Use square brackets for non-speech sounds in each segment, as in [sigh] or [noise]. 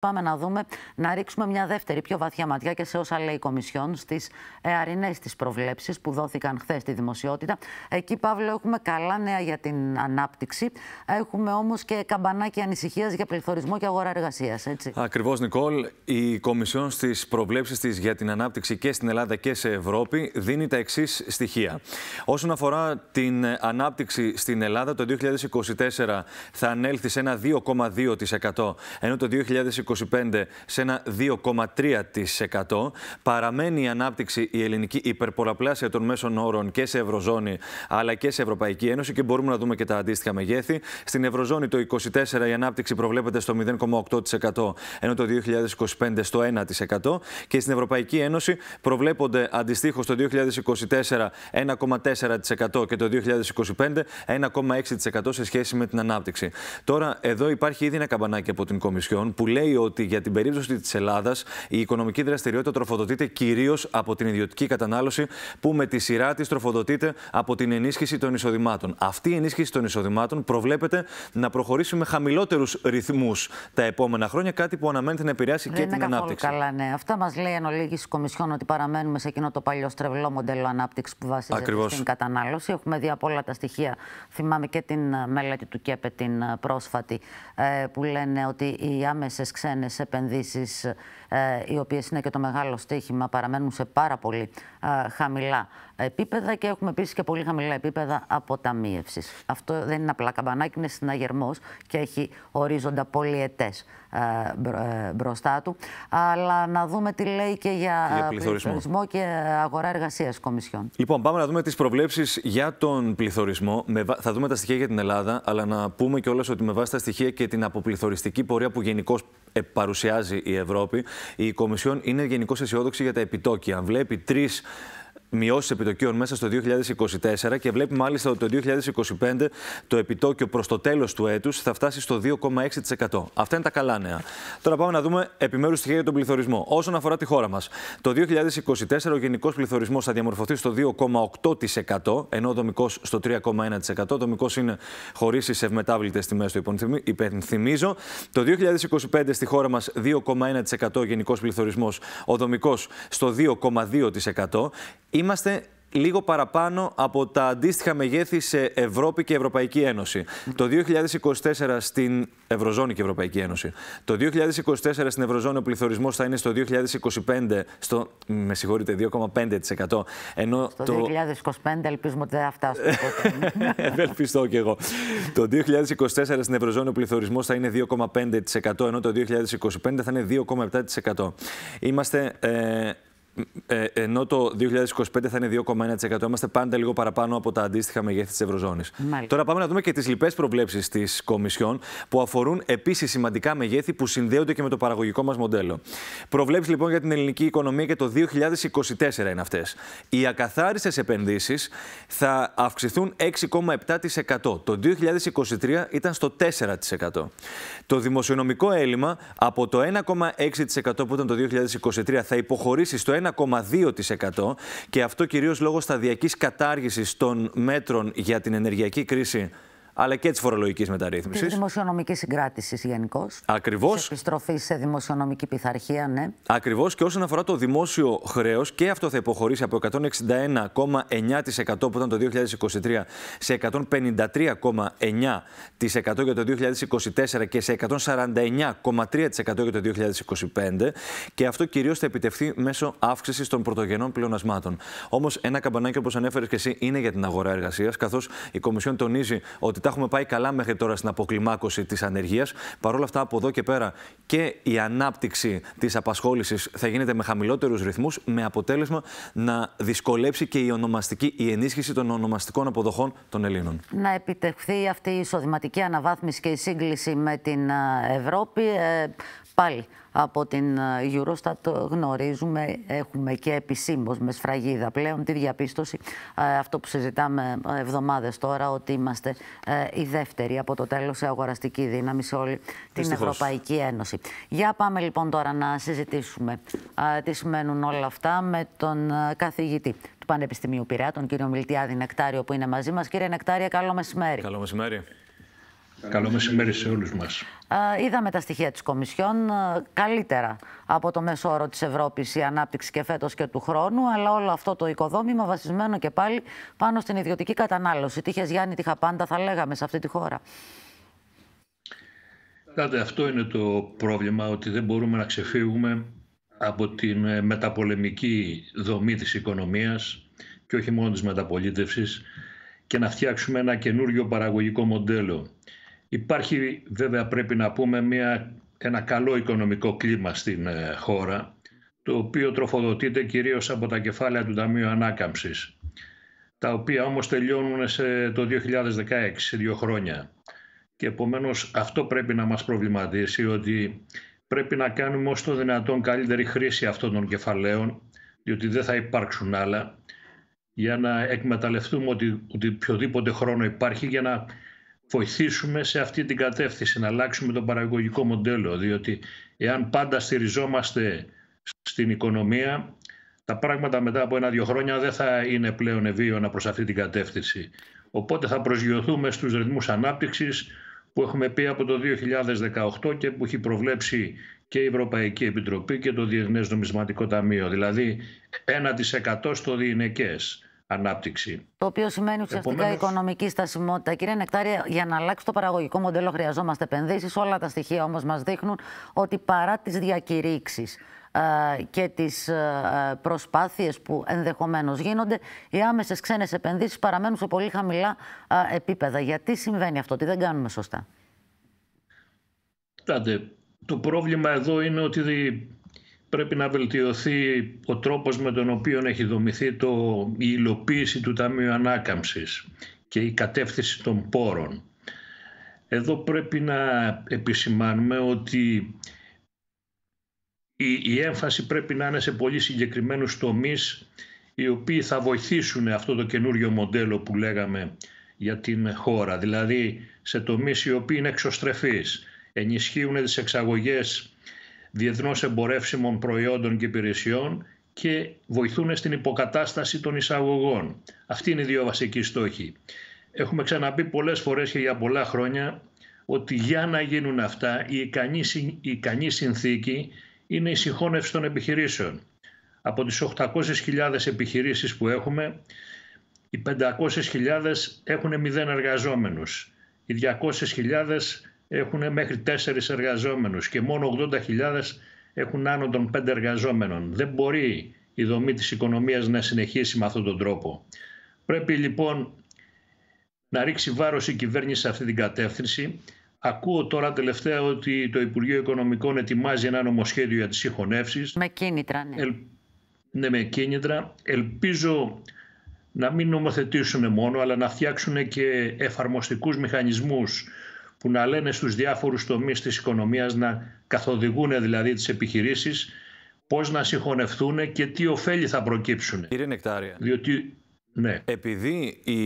Πάμε να δούμε, να ρίξουμε μια δεύτερη πιο βαθιά ματιά και σε όσα λέει η Κομισιόν στις εαρινές τη προβλέψεις που δόθηκαν χθες στη δημοσιότητα. Εκεί, Παύλο, έχουμε καλά νέα για την ανάπτυξη. Έχουμε όμως και καμπανάκι ανησυχίας για πληθωρισμό και αγορά εργασίας. Ακριβώς, Νικόλ. Η Κομισιόν στις προβλέψεις της για την ανάπτυξη και στην Ελλάδα και σε Ευρώπη δίνει τα εξής στοιχεία. Όσον αφορά την ανάπτυξη στην Ελλάδα, το 2024 θα ανέλθει σε ένα 2,2%, ενώ το 2025 σε ένα 2,3%. Παραμένει η ανάπτυξη η ελληνική υπερπολαπλάσια των μέσων όρων και σε Ευρωζώνη αλλά και σε Ευρωπαϊκή Ένωση και μπορούμε να δούμε και τα αντίστοιχα μεγέθη. Στην Ευρωζώνη το 2024 η ανάπτυξη προβλέπεται στο 0,8% ενώ το 2025 στο 1% και στην Ευρωπαϊκή Ένωση προβλέπονται αντιστοίχως το 2024 1,4% και το 2025 1,6% σε σχέση με την ανάπτυξη. Τώρα εδώ υπάρχει ήδη ένα καμπανάκι από την Κομισιόν που λέει ότι για την περίπτωση της Ελλάδας η οικονομική δραστηριότητα τροφοδοτείται κυρίως από την ιδιωτική κατανάλωση, που με τη σειρά της τροφοδοτείται από την ενίσχυση των εισοδημάτων. Αυτή η ενίσχυση των εισοδημάτων προβλέπεται να προχωρήσει με χαμηλότερους ρυθμούς τα επόμενα χρόνια, κάτι που αναμένεται να επηρεάσει Δεν και είναι την ανάπτυξη. Καλά, ναι. Αυτά μας λέει εν ολίγη Κομισιόν ότι παραμένουμε σε εκείνο το παλιό στρεβλό μοντέλο ανάπτυξης που βασίζεται Ακριβώς. στην κατανάλωση. Έχουμε δει από όλα τα στοιχεία. Θυμάμαι και την μελέτη του ΚΕΠΕ την πρόσφατη, ε, που λένε ότι οι άμεσες ξένες επενδύσεις, ε, οι οποίες είναι και το μεγάλο στοίχημα, παραμένουν σε πάρα πολύ ε, χαμηλά επίπεδα και έχουμε επίσης και πολύ χαμηλά επίπεδα αποταμίευσης. Αυτό δεν είναι απλά καμπανάκι, είναι συναγερμός και έχει ορίζοντα πολυετές μπροστά του. Αλλά να δούμε τι λέει και για, για πληθωρισμό. και αγορά εργασίας Κομισιόν. Λοιπόν, πάμε να δούμε τις προβλέψεις για τον πληθωρισμό. Θα δούμε τα στοιχεία για την Ελλάδα, αλλά να πούμε κιόλας ότι με βάση τα στοιχεία και την αποπληθωριστική πορεία που γενικώς παρουσιάζει η Ευρώπη, η Κομισιόν είναι γενικώς αισιόδοξη για τα επιτόκια. Βλέπει τρεις μειώσεις επιτοκίων μέσα στο 2024 και βλέπει μάλιστα ότι το 2025 το επιτόκιο προς το τέλος του έτους θα φτάσει στο 2,6%. Αυτά είναι τα καλά νέα. Τώρα πάμε να δούμε επιμέρους στοιχεία για τον πληθωρισμό. Όσον αφορά τη χώρα μας, το 2024 ο γενικός πληθωρισμός θα διαμορφωθεί στο 2,8%, ενώ ο δομικός στο 3,1%. Ο δομικός είναι χωρίς τις ευμετάβλητες τιμές του υπενθυμίζω. Το 2025 στη χώρα μας 2,1% γενικός πληθωρισμός, ο δομικός στο 2,2% είμαστε λίγο παραπάνω από τα αντίστοιχα μεγέθη σε Ευρώπη και Ευρωπαϊκή Ένωση. Το 2024 στην Ευρωζώνη και Ευρωπαϊκή Ένωση. Το 2024 στην Ευρωζώνη ο πληθωρισμός θα είναι στο 2025 στο, με συγχωρείτε, 2,5%. Ενώ το 2025 ελπίζουμε ότι δεν θα φτάσουμε ποτέ. [laughs] Ευελπιστώ κι εγώ. το 2024 στην Ευρωζώνη ο πληθωρισμός θα είναι 2,5% ενώ το 2025 θα είναι 2,7%. Είμαστε... Ε, ε, ενώ το 2025 θα είναι 2,1%. Είμαστε πάντα λίγο παραπάνω από τα αντίστοιχα μεγέθη της Ευρωζώνης. Τώρα πάμε να δούμε και τις λοιπές προβλέψεις της Κομισιόν που αφορούν επίσης σημαντικά μεγέθη που συνδέονται και με το παραγωγικό μας μοντέλο. Προβλέψεις λοιπόν για την ελληνική οικονομία και το 2024 είναι αυτές. Οι ακαθάριστες επενδύσεις θα αυξηθούν 6,7%. Το 2023 ήταν στο 4%. Το δημοσιονομικό έλλειμμα από το 1,6% που ήταν το 2023 θα υποχωρήσει στο 1,2% και αυτό κυρίως λόγω σταδιακής κατάργησης των μέτρων για την ενεργειακή κρίση αλλά και της φορολογικής μεταρρύθμισης. Της δημοσιονομικής συγκράτησης γενικώς. Ακριβώς. Επιστροφής σε δημοσιονομική πειθαρχία, ναι. Ακριβώς. Και όσον αφορά το δημόσιο χρέος, και αυτό θα υποχωρήσει από 161,9% που ήταν το 2023 σε 153,9% για το 2024 και σε 149,3% για το 2025. Και αυτό κυρίως θα επιτευχθεί μέσω αύξησης των πρωτογενών πλεονασμάτων. Όμως, ένα καμπανάκι, όπως ανέφερες και εσύ, είναι για την αγορά εργασίας, καθώς η Κομισιόν τονίζει ότι τα έχουμε πάει καλά μέχρι τώρα στην αποκλιμάκωση της ανεργίας. Παρ' όλα αυτά, από εδώ και πέρα και η ανάπτυξη της απασχόλησης θα γίνεται με χαμηλότερους ρυθμούς, με αποτέλεσμα να δυσκολέψει και η ονομαστική, η ενίσχυση των ονομαστικών αποδοχών των Ελλήνων. Να επιτευχθεί αυτή η εισοδηματική αναβάθμιση και η σύγκληση με την Ευρώπη. Ε, πάλι από την ε, Eurostat γνωρίζουμε, έχουμε και επισήμως με σφραγίδα πλέον τη διαπίστωση, ε, αυτό που συζητάμε εβδομάδες τώρα, ότι είμαστε ε, η δεύτερη από το τέλος σε αγοραστική δύναμη σε όλη την Ευρωπαϊκή Ένωση. Για πάμε λοιπόν τώρα να συζητήσουμε τι σημαίνουν όλα αυτά με τον καθηγητή του Πανεπιστημίου Πειραιά, τον κύριο Μιλτιάδη Νεκτάριο που είναι μαζί μας. Κύριε Νεκτάρια, καλό μεσημέρι. Καλό μεσημέρι. Καλό μεσημέρι σε όλους μας. Είδαμε τα στοιχεία της Κομισιόν καλύτερα από το μέσο όρο της Ευρώπης η ανάπτυξη και φέτος και του χρόνου, αλλά όλο αυτό το οικοδόμημα βασισμένο και πάλι πάνω στην ιδιωτική κατανάλωση. Τύχες Γιάννη, τύχα πάντα θα λέγαμε σε αυτή τη χώρα. Κάτε, αυτό είναι το πρόβλημα, ότι δεν μπορούμε να ξεφύγουμε από την ε, μεταπολεμική δομή της οικονομίας και όχι μόνο της μεταπολίτευσης και να φτιάξουμε ένα καινούργιο παραγωγικό μοντέλο. Υπάρχει βέβαια πρέπει να πούμε μια, ένα καλό οικονομικό κλίμα στην ε, χώρα το οποίο τροφοδοτείται κυρίως από τα κεφάλαια του Ταμείου Ανάκαμψης τα οποία όμως τελειώνουν σε το 2016, σε δύο χρόνια. Και επομένως αυτό πρέπει να μας προβληματίσει ότι πρέπει να κάνουμε όσο το δυνατόν καλύτερη χρήση αυτών των κεφαλαίων διότι δεν θα υπάρξουν άλλα για να εκμεταλλευτούμε ότι, ότι οποιοδήποτε χρόνο υπάρχει για να βοηθήσουμε σε αυτή την κατεύθυνση, να αλλάξουμε το παραγωγικό μοντέλο. Διότι εάν πάντα στηριζόμαστε στην οικονομία, τα πράγματα μετά από ένα-δύο χρόνια δεν θα είναι πλέον ευίωνα προς αυτή την κατεύθυνση. Οπότε θα προσγειωθούμε στους ρυθμούς ανάπτυξης που έχουμε πει από το 2018 και που έχει προβλέψει και η Ευρωπαϊκή Επιτροπή και το Διεθνές Νομισματικό Ταμείο. Δηλαδή 1% στο διηνεκές ανάπτυξη. Το οποίο σημαίνει ουσιαστικά Επομένως... οικονομική στασιμότητα. Κύριε Νεκτάρια, για να αλλάξει το παραγωγικό μοντέλο χρειαζόμαστε επενδύσεις. Όλα τα στοιχεία όμως μας δείχνουν ότι παρά τις διακηρύξεις ε, και τις ε, προσπάθειες που ενδεχομένως γίνονται, οι άμεσες ξένες επενδύσεις παραμένουν σε πολύ χαμηλά ε, επίπεδα. Γιατί συμβαίνει αυτό, τι δεν κάνουμε σωστά; το πρόβλημα εδώ είναι ότι πρέπει να βελτιωθεί ο τρόπος με τον οποίο έχει δομηθεί το, η υλοποίηση του Ταμείου Ανάκαμψης και η κατεύθυνση των πόρων. Εδώ πρέπει να επισημάνουμε ότι η, η έμφαση πρέπει να είναι σε πολύ συγκεκριμένους τομείς οι οποίοι θα βοηθήσουν αυτό το καινούριο μοντέλο που λέγαμε για την χώρα. Δηλαδή σε τομείς οι οποίοι είναι εξωστρεφείς, ενισχύουν τις εξαγωγές διεθνώς εμπορεύσιμων προϊόντων και υπηρεσιών και βοηθούν στην υποκατάσταση των εισαγωγών. Αυτή είναι η δύο βασική στόχοι. Έχουμε ξαναπεί πολλές φορές και για πολλά χρόνια ότι για να γίνουν αυτά η ικανή, η ικανή συνθήκη είναι η συγχώνευση των επιχειρήσεων. Από τις 800.000 επιχειρήσεις που έχουμε, οι 500.000 έχουν μηδέν εργαζόμενους. Οι 200.000 έχουν μέχρι τέσσερις εργαζόμενους και μόνο 80.000 έχουν άνω των πέντε εργαζόμενων. Δεν μπορεί η δομή της οικονομίας να συνεχίσει με αυτόν τον τρόπο. Πρέπει λοιπόν να ρίξει βάρος η κυβέρνηση σε αυτή την κατεύθυνση. Ακούω τώρα τελευταία ότι το Υπουργείο Οικονομικών ετοιμάζει ένα νομοσχέδιο για τις συγχωνεύσεις. Με κίνητρα, ναι. ναι, με κίνητρα. Ελπίζω να μην νομοθετήσουν μόνο, αλλά να φτιάξουν και εφαρμοστικούς μηχανισμούς που να λένε στους διάφορους τομείς της οικονομίας να καθοδηγούν δηλαδή τις επιχειρήσεις πώς να συγχωνευτούν και τι ωφέλη θα προκύψουν. Κύριε Νεκτάρια, Διότι, ναι. επειδή η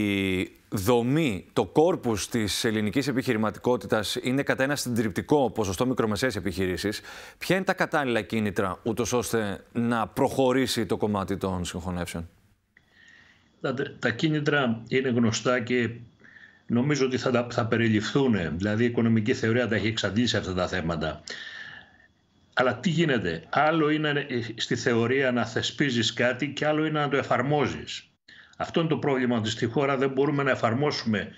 δομή, το κόρπους της ελληνικής επιχειρηματικότητας είναι κατά ένα συντριπτικό ποσοστό μικρομεσαίες επιχειρήσεις, ποια είναι τα κατάλληλα κίνητρα ούτως ώστε να προχωρήσει το κομμάτι των συγχωνεύσεων; Τα, τα κίνητρα είναι γνωστά και νομίζω ότι θα, θα περιληφθούν. Δηλαδή η οικονομική θεωρία τα έχει εξαντλήσει αυτά τα θέματα. Αλλά τι γίνεται; Άλλο είναι στη θεωρία να θεσπίζεις κάτι και άλλο είναι να το εφαρμόζεις. Αυτό είναι το πρόβλημα ότι στη χώρα δεν μπορούμε να εφαρμόσουμε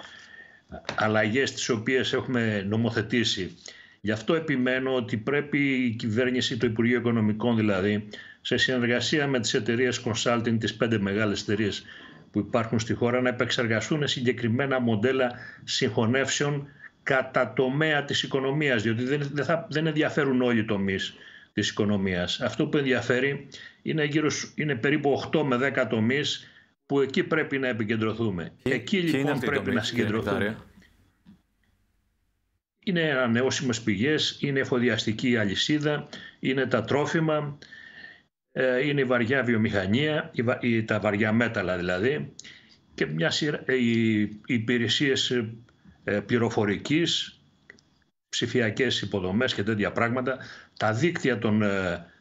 αλλαγές τις οποίες έχουμε νομοθετήσει. Γι' αυτό επιμένω ότι πρέπει η κυβέρνηση, το Υπουργείο Οικονομικών δηλαδή, σε συνεργασία με τις εταιρείες consulting, τις πέντε μεγάλες εταιρείες που υπάρχουν στη χώρα να επεξεργαστούν συγκεκριμένα μοντέλα συγχωνεύσεων κατά τομέα της οικονομίας, διότι δεν, δεν, θα, δεν ενδιαφέρουν όλοι οι τομείς της οικονομίας. Αυτό που ενδιαφέρει είναι, γύρω, είναι περίπου 8 με 10 τομείς που εκεί πρέπει να επικεντρωθούμε. εκεί λοιπόν πρέπει να συγκεντρωθούμε. Είναι ανανεώσιμες πηγές, είναι εφοδιαστική αλυσίδα, είναι τα τρόφιμα, ε, είναι η βαριά βιομηχανία, τα βαριά μέταλλα δηλαδή και μια σειρά, ε, οι υπηρεσίες ε, πληροφορικής, ψηφιακές υποδομές και τέτοια πράγματα, τα δίκτυα, των,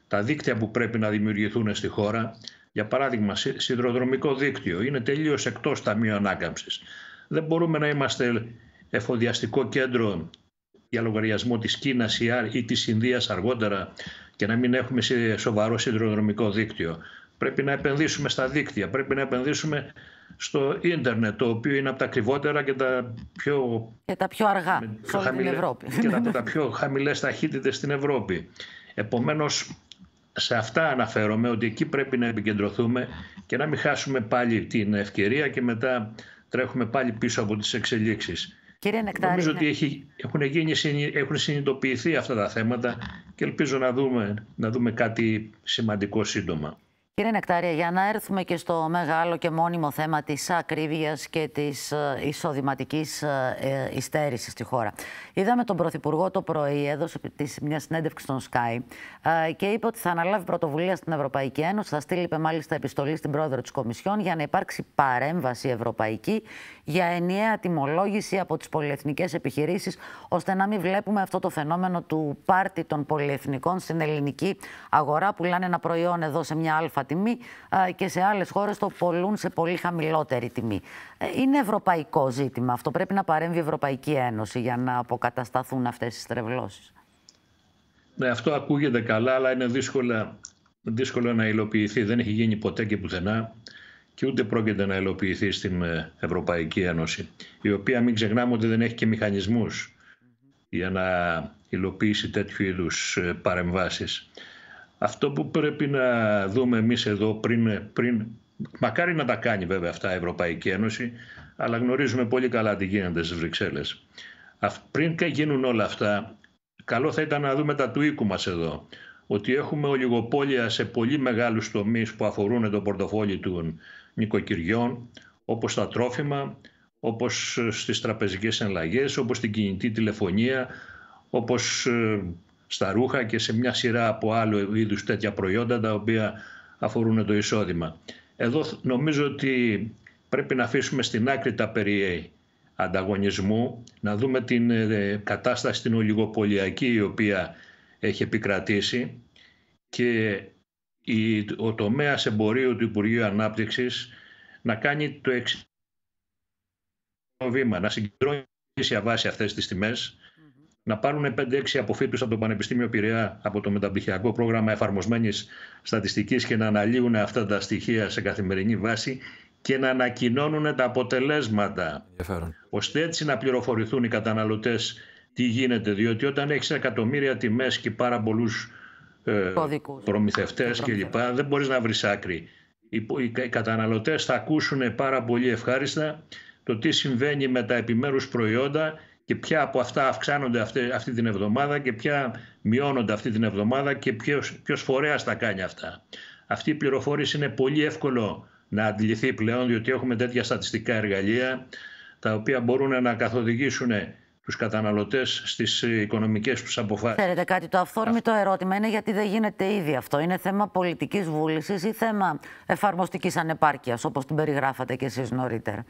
τα δίκτυα που πρέπει να δημιουργηθούν στη χώρα, για παράδειγμα σιδηροδρομικό δίκτυο, είναι τελείως εκτός ταμείου ανάκαμψης. Δεν μπορούμε να είμαστε εφοδιαστικό κέντρο για λογαριασμό της Κίνας ή της Ινδίας αργότερα και να μην έχουμε σοβαρό σιδηροδρομικό δίκτυο. Πρέπει να επενδύσουμε στα δίκτυα, πρέπει να επενδύσουμε στο ίντερνετ, το οποίο είναι από τα ακριβότερα και τα πιο, και τα πιο αργά σε όλη την Ευρώπη. Και από τα [laughs] πιο χαμηλές ταχύτητες στην Ευρώπη. Επομένως, σε αυτά αναφέρομαι ότι εκεί πρέπει να επικεντρωθούμε και να μην χάσουμε πάλι την ευκαιρία και μετά τρέχουμε πάλι πίσω από τις εξελίξεις. Κύριε Νεκτάρη, Νομίζω ότι έχει, έχουν, γίνει, έχουν συνειδητοποιηθεί αυτά τα θέματα και ελπίζω να δούμε, να δούμε κάτι σημαντικό σύντομα. Κύριε Νεκτάρια, για να έρθουμε και στο μεγάλο και μόνιμο θέμα της ακρίβειας και της ε, εισοδηματικής υστέρησης ε, στη χώρα. Είδαμε τον Πρωθυπουργό το πρωί, έδωσε μια συνέντευξη στον Sky ε, και είπε ότι θα αναλάβει πρωτοβουλία στην Ευρωπαϊκή Ένωση. Θα στείλει μάλιστα επιστολή στην πρόεδρο της Κομισιόν για να υπάρξει παρέμβαση ευρωπαϊκή για ενιαία τιμολόγηση από τις πολυεθνικές επιχειρήσεις, ώστε να μην βλέπουμε αυτό το φαινόμενο του πάρτι των πολυεθνικών στην ελληνική αγορά, που λένε ένα προϊόν εδώ σε μια αλφα τιμή και σε άλλες χώρες το πολλούν σε πολύ χαμηλότερη τιμή. Ε, είναι ευρωπαϊκό ζήτημα αυτό. Πρέπει να παρέμβει η Ευρωπαϊκή Ένωση για να αποκατασταθούν αυτές τις τρευλώσεις. Ναι, αυτό ακούγεται καλά, αλλά είναι δύσκολο, δύσκολο να υλοποιηθεί. Δεν έχει γίνει ποτέ και πουθενά και ούτε πρόκειται να υλοποιηθεί στην ε, Ευρωπαϊκή Ένωση, η οποία μην ξεχνάμε ότι δεν έχει και μηχανισμούς για να υλοποιήσει τέτοιου είδους ε, παρεμβάσεις. Αυτό που πρέπει να δούμε εμείς εδώ πριν, πριν μακάρι να τα κάνει βέβαια αυτά η Ευρωπαϊκή Ένωση, αλλά γνωρίζουμε πολύ καλά τι γίνεται στις Βρυξέλλες. Πριν και γίνουν όλα αυτά, καλό θα ήταν να δούμε τα του οίκου μας εδώ. Ότι έχουμε ολιγοπόλια σε πολύ μεγάλους τομείς που αφορούν το πορτοφόλι των νοικοκυριών, όπως τα τρόφιμα, όπως στις τραπεζικές ενλαγές, όπως την κινητή τηλεφωνία, όπως ε, στα ρούχα και σε μια σειρά από άλλου είδους τέτοια προϊόντα τα οποία αφορούν το εισόδημα. Εδώ νομίζω ότι πρέπει να αφήσουμε στην άκρη τα περί ανταγωνισμού, να δούμε την ε, κατάσταση την ολιγοπολιακή η οποία έχει επικρατήσει και ο τομέας εμπορίου του Υπουργείου Ανάπτυξης να κάνει το εξής βήμα, να συγκεντρώσει βάση αυτές τις τιμές, να πάρουν 5-6 αποφύτους από το Πανεπιστήμιο Πειραιά από το μεταπτυχιακό πρόγραμμα εφαρμοσμένης στατιστικής και να αναλύουν αυτά τα στοιχεία σε καθημερινή βάση και να ανακοινώνουν τα αποτελέσματα. Ώστε έτσι να πληροφορηθούν οι καταναλωτές τι γίνεται. Διότι όταν έχεις εκατομμύρια τιμές και πάρα πολλούς ε, προμηθευτές κλπ. δεν μπορείς να βρεις άκρη. Οι, οι καταναλωτές θα ακούσουν πάρα πολύ ευχάριστα το τι συμβαίνει με τα επιμέρους προϊόντα και ποια από αυτά αυξάνονται αυτή, αυτή την εβδομάδα και ποια μειώνονται αυτή την εβδομάδα και ποιος, ποιος φορέας τα κάνει αυτά. Αυτή η πληροφόρηση είναι πολύ εύκολο να αντιληφθεί πλέον διότι έχουμε τέτοια στατιστικά εργαλεία τα οποία μπορούν να καθοδηγήσουν τους καταναλωτές στις οικονομικές τους αποφάσεις. Ξέρετε κάτι, το αυθόρμητο ερώτημα είναι γιατί δεν γίνεται ήδη αυτό. Είναι θέμα πολιτικής βούλησης ή θέμα εφαρμοστικής ανεπάρκειας όπως την περιγράφατε και εσείς νωρίτερα;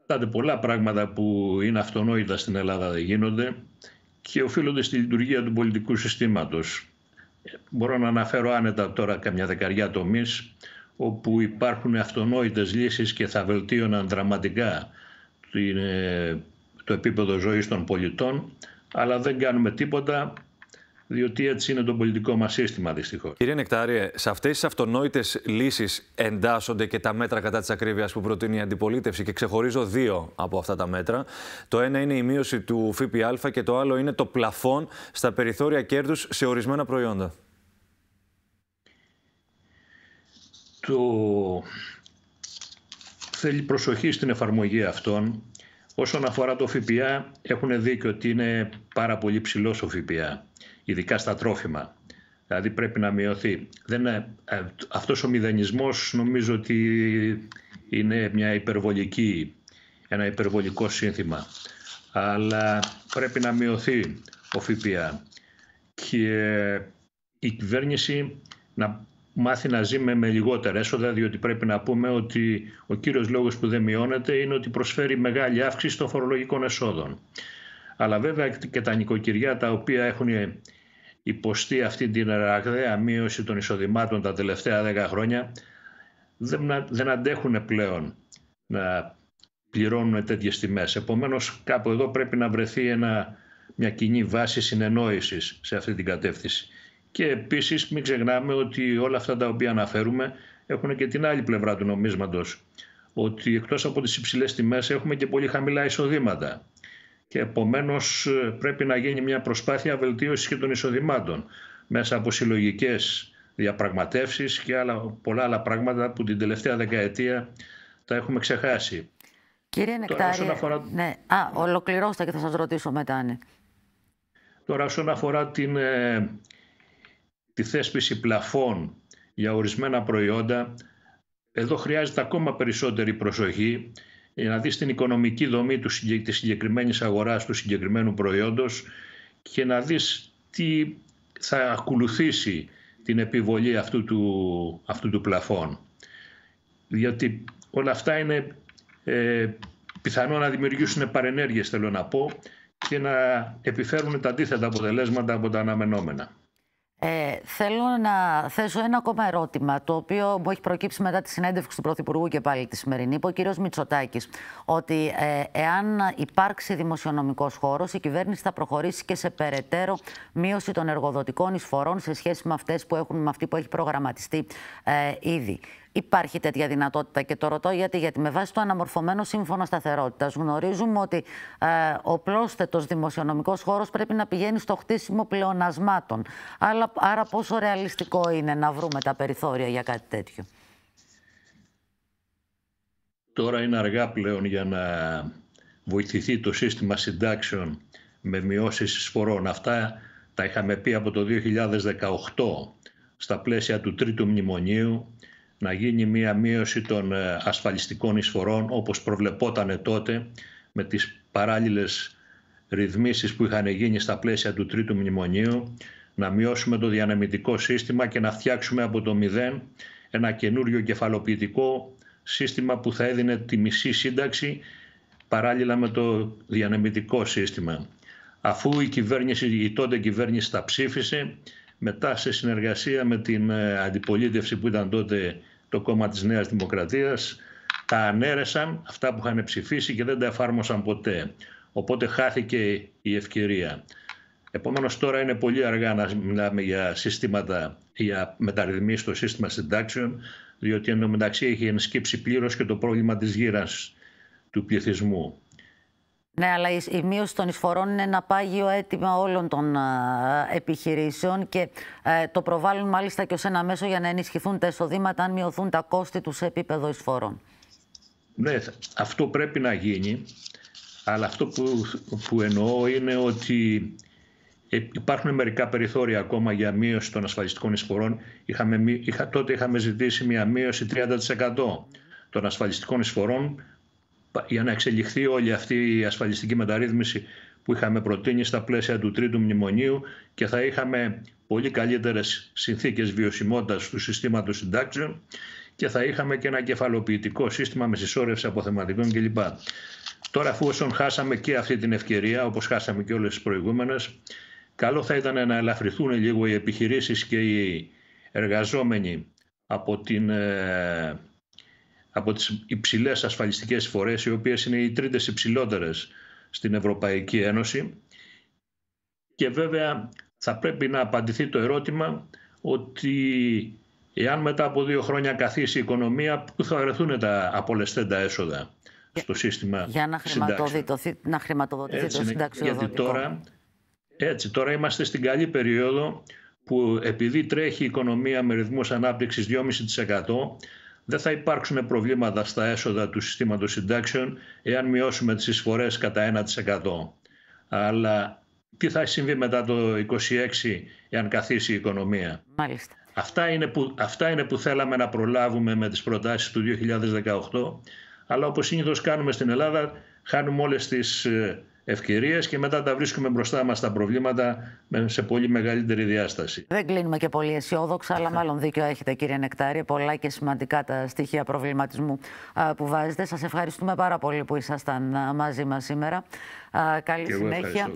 Κοιτάτε, πολλά πράγματα που είναι αυτονόητα στην Ελλάδα δεν γίνονται και οφείλονται στη λειτουργία του πολιτικού συστήματος. Μπορώ να αναφέρω άνετα τώρα καμιά δεκαριά τομείς όπου υπάρχουν αυτονόητες λύσεις και θα βελτίωναν δραματικά το επίπεδο ζωής των πολιτών, αλλά δεν κάνουμε τίποτα διότι έτσι είναι το πολιτικό μας σύστημα δυστυχώς. Κύριε Νεκτάριε, σε αυτές τις αυτονόητες λύσεις εντάσσονται και τα μέτρα κατά της ακρίβειας που προτείνει η αντιπολίτευση και ξεχωρίζω δύο από αυτά τα μέτρα. Το ένα είναι η μείωση του ΦΠΑ και το άλλο είναι το πλαφόν στα περιθώρια κέρδους σε ορισμένα προϊόντα. Το... Θέλει προσοχή στην εφαρμογή αυτών. Όσον αφορά το ΦΠΑ, έχουν δίκιο ότι είναι πάρα πολύ ψηλός ο ΦΠΑ ειδικά στα τρόφιμα. Δηλαδή πρέπει να μειωθεί. Δεν ε, αυτός ο μηδενισμός νομίζω ότι είναι μια υπερβολική, ένα υπερβολικό σύνθημα. Αλλά πρέπει να μειωθεί ο ΦΠΑ και η κυβέρνηση να μάθει να ζει με, λιγότερα έσοδα, διότι πρέπει να πούμε ότι ο κύριος λόγος που δεν μειώνεται είναι ότι προσφέρει μεγάλη αύξηση των φορολογικών εσόδων. Αλλά βέβαια και τα νοικοκυριά τα οποία έχουν υποστεί αυτή την ραγδαία μείωση των εισοδημάτων τα τελευταία 10 χρόνια δεν, δεν αντέχουν πλέον να πληρώνουν τέτοιες τιμές. Επομένως κάπου εδώ πρέπει να βρεθεί ένα, μια κοινή βάση συνεννόησης σε αυτή την κατεύθυνση. Και επίσης μην ξεχνάμε ότι όλα αυτά τα οποία αναφέρουμε έχουν και την άλλη πλευρά του νομίσματος. Ότι εκτός από τις υψηλές τιμές έχουμε και πολύ χαμηλά εισοδήματα. Και επομένως πρέπει να γίνει μια προσπάθεια βελτίωσης και των εισοδημάτων μέσα από συλλογικές διαπραγματεύσεις και άλλα, πολλά άλλα πράγματα που την τελευταία δεκαετία τα έχουμε ξεχάσει. Κύριε Νεκτάρη, αφορά... ναι. Α, ολοκληρώστε και θα σας ρωτήσω μετά. Ναι. Τώρα όσον αφορά την, ε, τη θέσπιση πλαφών για ορισμένα προϊόντα, εδώ χρειάζεται ακόμα περισσότερη προσοχή για να δεις την οικονομική δομή του, της συγκεκριμένης αγοράς του συγκεκριμένου προϊόντος και να δεις τι θα ακολουθήσει την επιβολή αυτού του, αυτού του πλαφών. Διότι όλα αυτά είναι ε, πιθανό να δημιουργήσουν παρενέργειες θέλω να πω και να επιφέρουν τα αντίθετα αποτελέσματα από τα αναμενόμενα. Ε, θέλω να θέσω ένα ακόμα ερώτημα, το οποίο μου έχει προκύψει μετά τη συνέντευξη του Πρωθυπουργού και πάλι τη σημερινή. Είπε ο κ. Μητσοτάκης ότι ε, εάν υπάρξει δημοσιονομικός χώρος, η κυβέρνηση θα προχωρήσει και σε περαιτέρω μείωση των εργοδοτικών εισφορών σε σχέση με αυτές που έχουν, με αυτή που έχει προγραμματιστεί ε, ήδη. Υπάρχει τέτοια δυνατότητα και το ρωτώ γιατί, γιατί με βάση το αναμορφωμένο σύμφωνο σταθερότητας γνωρίζουμε ότι ε, ο πρόσθετος δημοσιονομικός χώρος πρέπει να πηγαίνει στο χτίσιμο πλεονασμάτων. Άρα, άρα, πόσο ρεαλιστικό είναι να βρούμε τα περιθώρια για κάτι τέτοιο; Τώρα είναι αργά πλέον για να βοηθηθεί το σύστημα συντάξεων με μειώσεις εισφορών. Αυτά τα είχαμε πει από το 2018 στα πλαίσια του τρίτου μνημονίου να γίνει μία μείωση των ε, ασφαλιστικών εισφορών όπως προβλεπόταν τότε με τις παράλληλες ρυθμίσεις που είχαν γίνει στα πλαίσια του τρίτου μνημονίου να μειώσουμε το διανεμητικό σύστημα και να φτιάξουμε από το μηδέν ένα καινούριο κεφαλοποιητικό σύστημα που θα έδινε τη μισή σύνταξη παράλληλα με το διανεμητικό σύστημα. Αφού η, κυβέρνηση, η τότε κυβέρνηση τα ψήφισε, μετά σε συνεργασία με την ε, αντιπολίτευση που ήταν τότε το κόμμα της Νέας Δημοκρατίας, τα ανέρεσαν αυτά που είχαν ψηφίσει και δεν τα εφάρμοσαν ποτέ. Οπότε χάθηκε η ευκαιρία. Επομένως τώρα είναι πολύ αργά να μιλάμε για συστήματα, για μεταρρυθμίσεις στο σύστημα συντάξεων, διότι εντωμεταξύ έχει ενσκύψει πλήρως και το πρόβλημα της γύρας του πληθυσμού. Ναι, αλλά η μείωση των εισφορών είναι ένα πάγιο αίτημα όλων των επιχειρήσεων και ε, το προβάλλουν μάλιστα και ως ένα μέσο για να ενισχυθούν τα εισοδήματα αν μειωθούν τα κόστη τους σε επίπεδο εισφορών. Ναι, αυτό πρέπει να γίνει, αλλά αυτό που, που εννοώ είναι ότι ε, υπάρχουν μερικά περιθώρια ακόμα για μείωση των ασφαλιστικών εισφορών. Είχαμε, είχα, τότε είχαμε ζητήσει μια μείωση 30% των ασφαλιστικών εισφορών για να εξελιχθεί όλη αυτή η ασφαλιστική μεταρρύθμιση που είχαμε προτείνει στα πλαίσια του τρίτου μνημονίου και θα είχαμε πολύ καλύτερες συνθήκες βιωσιμότητας του συστήματος συντάξεων και θα είχαμε και ένα κεφαλοποιητικό σύστημα με συσσόρευση αποθεματικών κλπ. Τώρα αφού όσον χάσαμε και αυτή την ευκαιρία, όπως χάσαμε και όλες τις προηγούμενες, καλό θα ήταν να ελαφρυθούν λίγο οι επιχειρήσεις και οι εργαζόμενοι από την ε, από τις υψηλές ασφαλιστικές φορές, οι οποίες είναι οι τρίτες υψηλότερες στην Ευρωπαϊκή Ένωση. Και βέβαια θα πρέπει να απαντηθεί το ερώτημα ότι εάν μετά από δύο χρόνια καθίσει η οικονομία, πού θα βρεθούν τα απολεσθέντα έσοδα στο σύστημα Για να χρηματοδοτηθεί, να χρηματοδοτηθεί το συνταξιοδοτικό. Γιατί τώρα, έτσι, τώρα είμαστε στην καλή περίοδο που επειδή τρέχει η οικονομία με ρυθμούς ανάπτυξης 2,5% δεν θα υπάρξουν προβλήματα στα έσοδα του συστήματος συντάξεων εάν μειώσουμε τις εισφορές κατά 1%. Αλλά τι θα συμβεί μετά το 26 εάν καθίσει η οικονομία; Μάλιστα. Αυτά είναι, που, αυτά είναι που θέλαμε να προλάβουμε με τις προτάσεις του 2018. Αλλά όπως συνήθως κάνουμε στην Ελλάδα, χάνουμε όλες τις ε, ευκαιρίες και μετά τα βρίσκουμε μπροστά μας τα προβλήματα σε πολύ μεγαλύτερη διάσταση. Δεν κλείνουμε και πολύ αισιόδοξα, αλλά [laughs] μάλλον δίκιο έχετε κύριε Νεκτάρη. Πολλά και σημαντικά τα στοιχεία προβληματισμού που βάζετε. Σας ευχαριστούμε πάρα πολύ που ήσασταν μαζί μας σήμερα. Καλή συνέχεια.